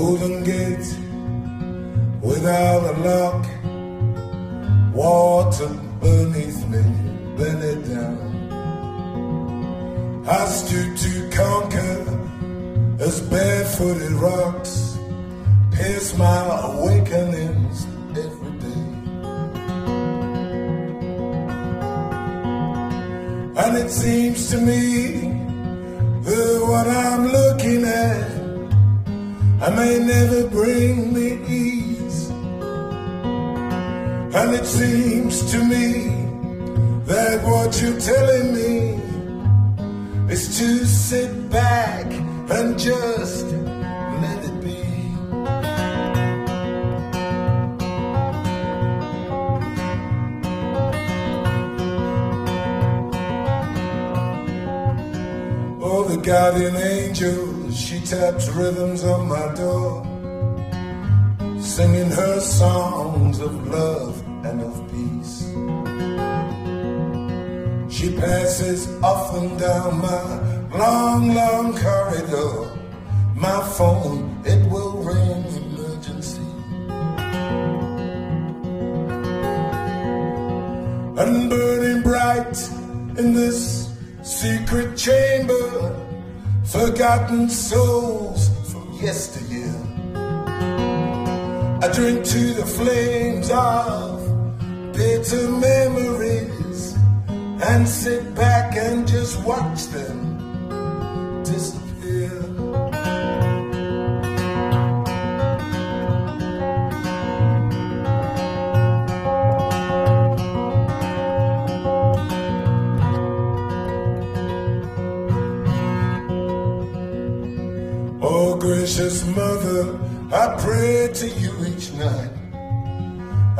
golden gate without a lock. Water beneath me, bend it down. I stood to conquer as barefooted rocks pierce my awakenings every day. And it seems to me that what I'm looking at I may never bring me ease. And it seems to me that what you're telling me is to sit back and just let it be. Oh, the guardian angel, taps rhythms on my door, singing her songs of love and of peace. She passes and down my long, long corridor. My phone, it will ring emergency. And burning bright in this secret chamber, forgotten souls from yesteryear. I drink to the flames of bitter memories and sit back and just watch them pray to you each night,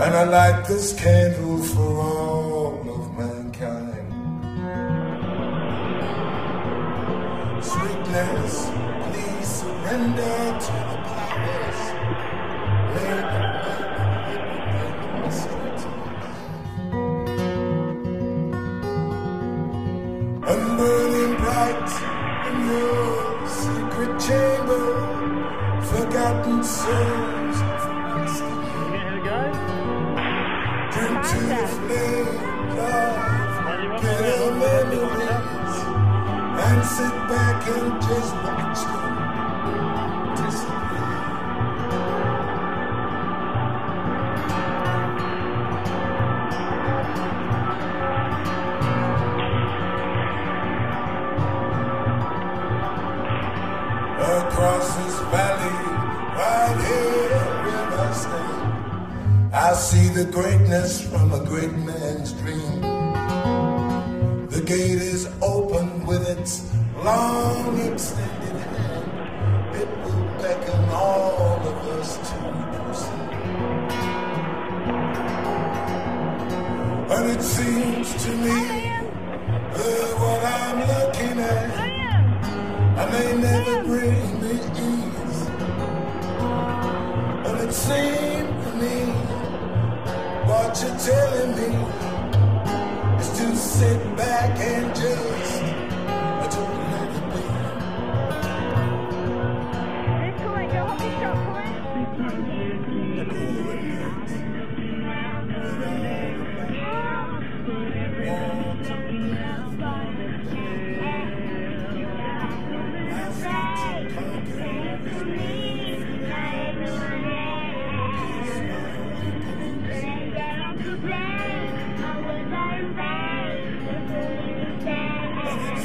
and I light this candle for all of mankind. Sweetness, please surrender to the powers. And sit back and just watch them disappear. Across this valley, I see the greatness from a great man's dream. The gate is open with its long extended hand. It will beckon all of us to proceed. And it seems to me that what I'm looking at I may never bring me ease. And it me what you're telling me is to sit back and just to let it be. Can you sing it? There's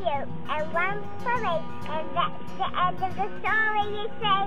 you and one for me, and that's the end of the story, you see.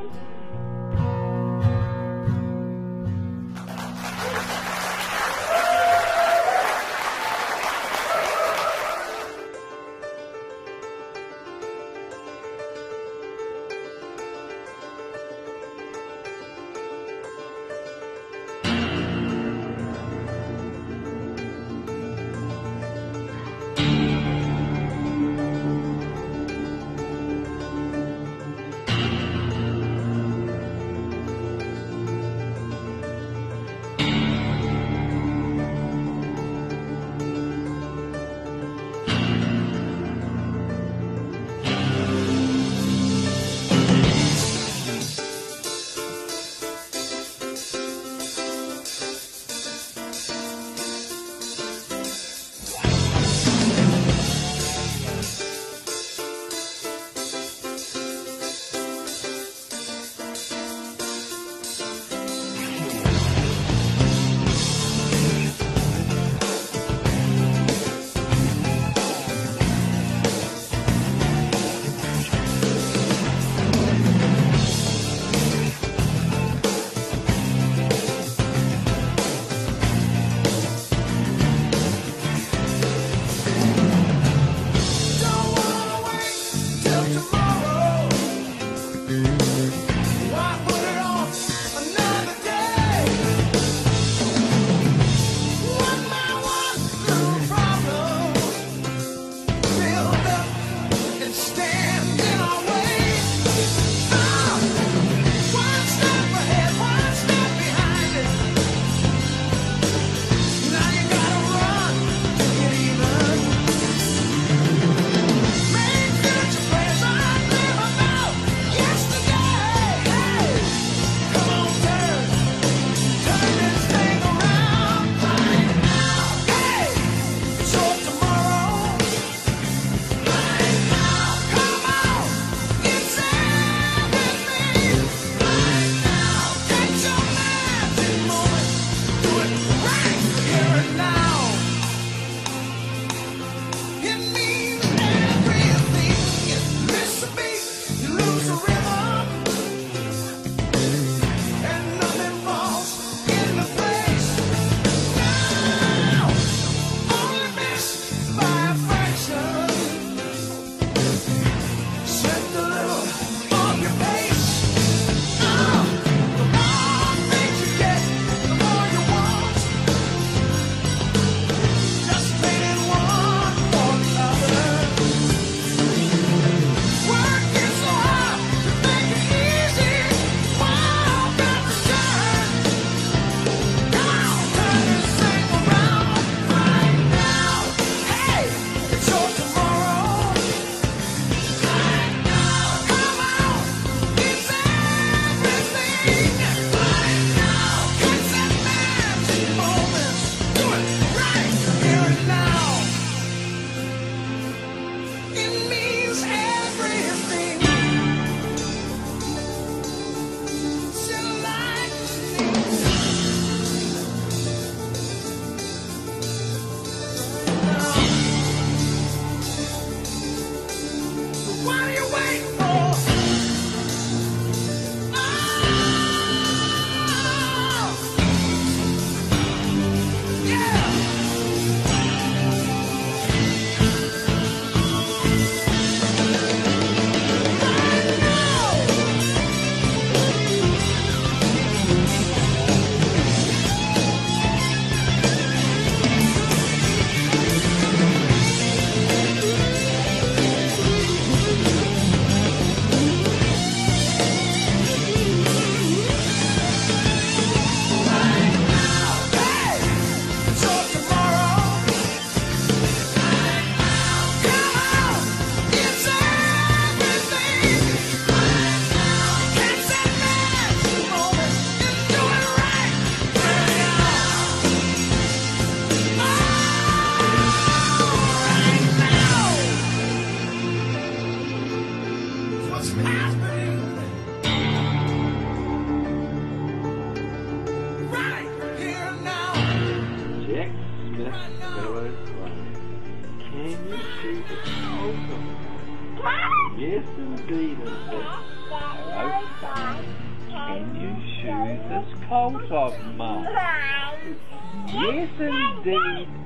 see. Yes, indeed, it is. Can you shoot is coat of mine. Yes, indeed.